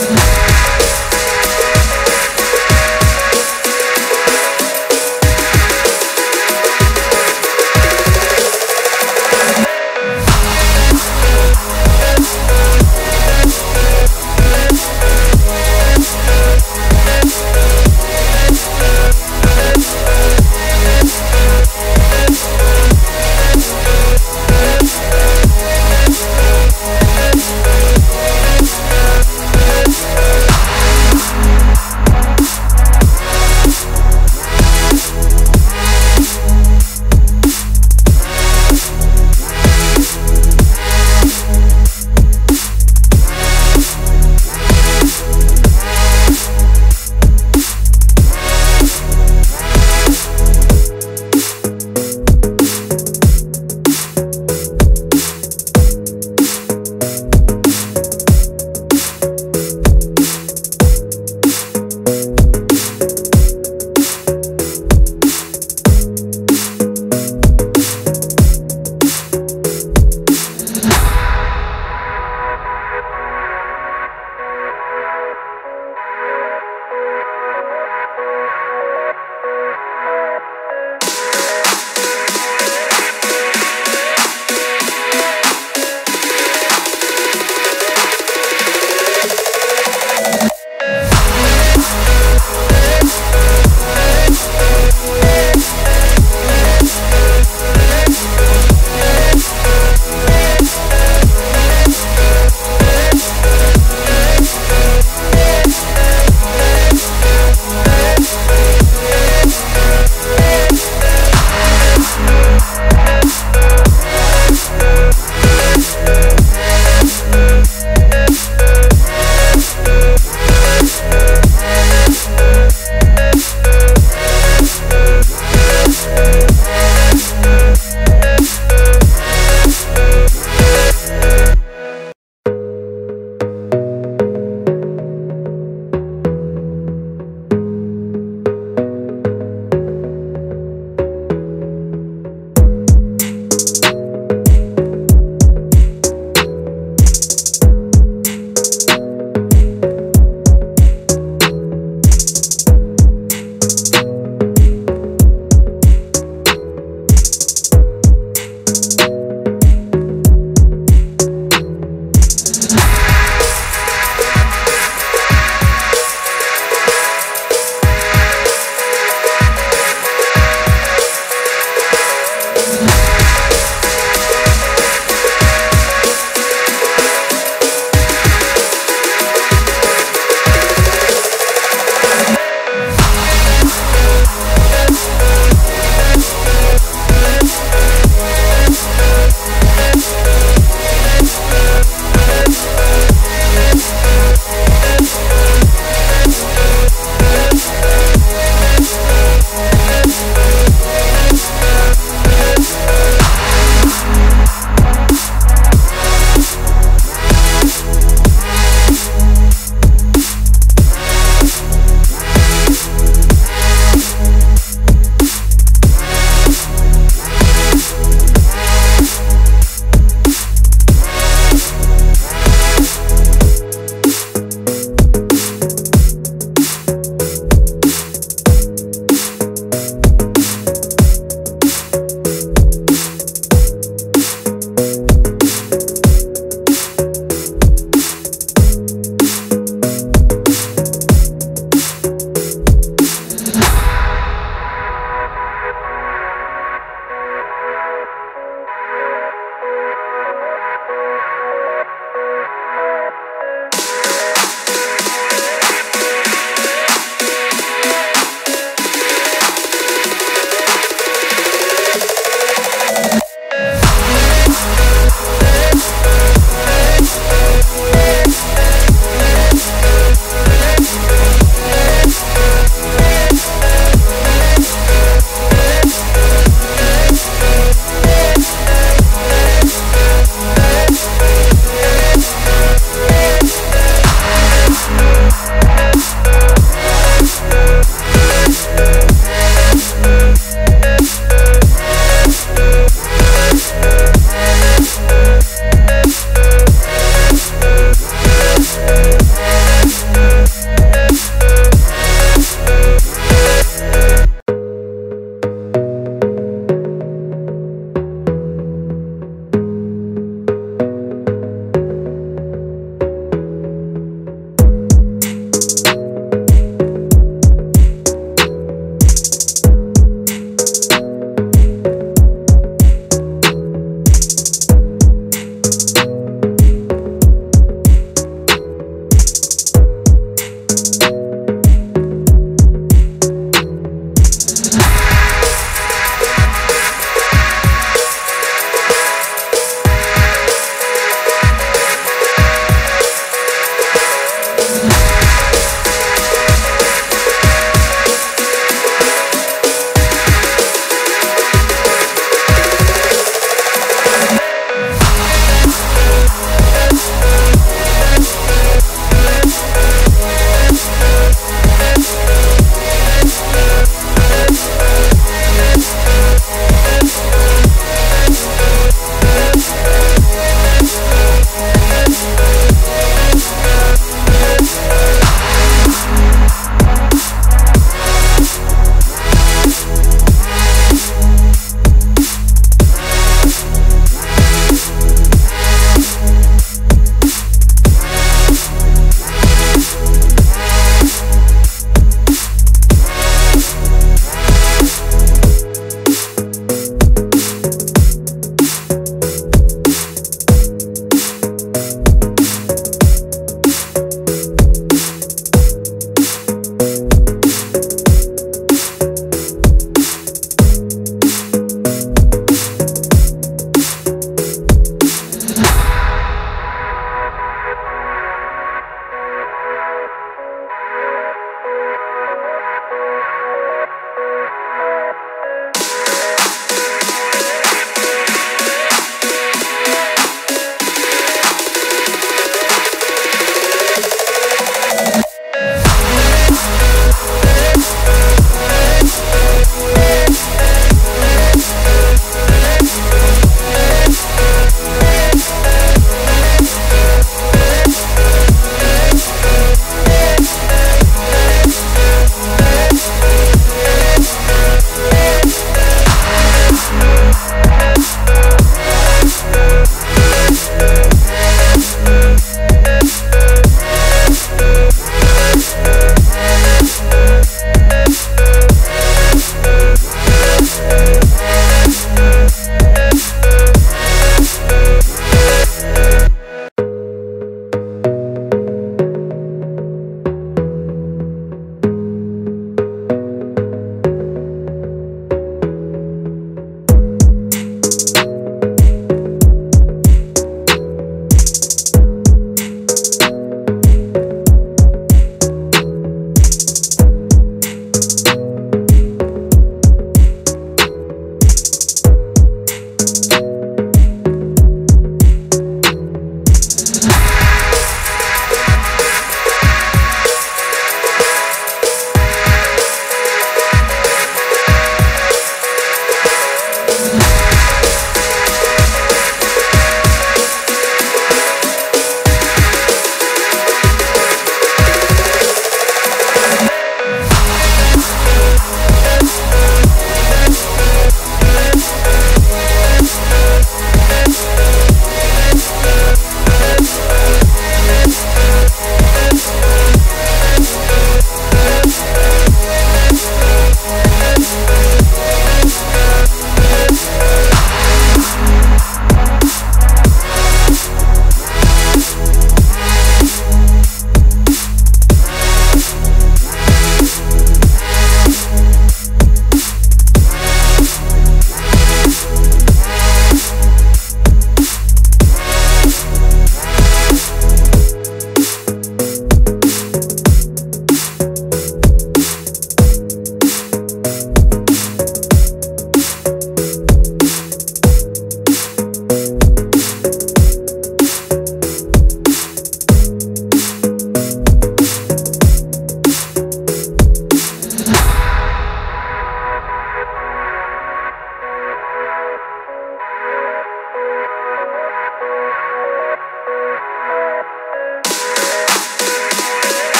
Yes.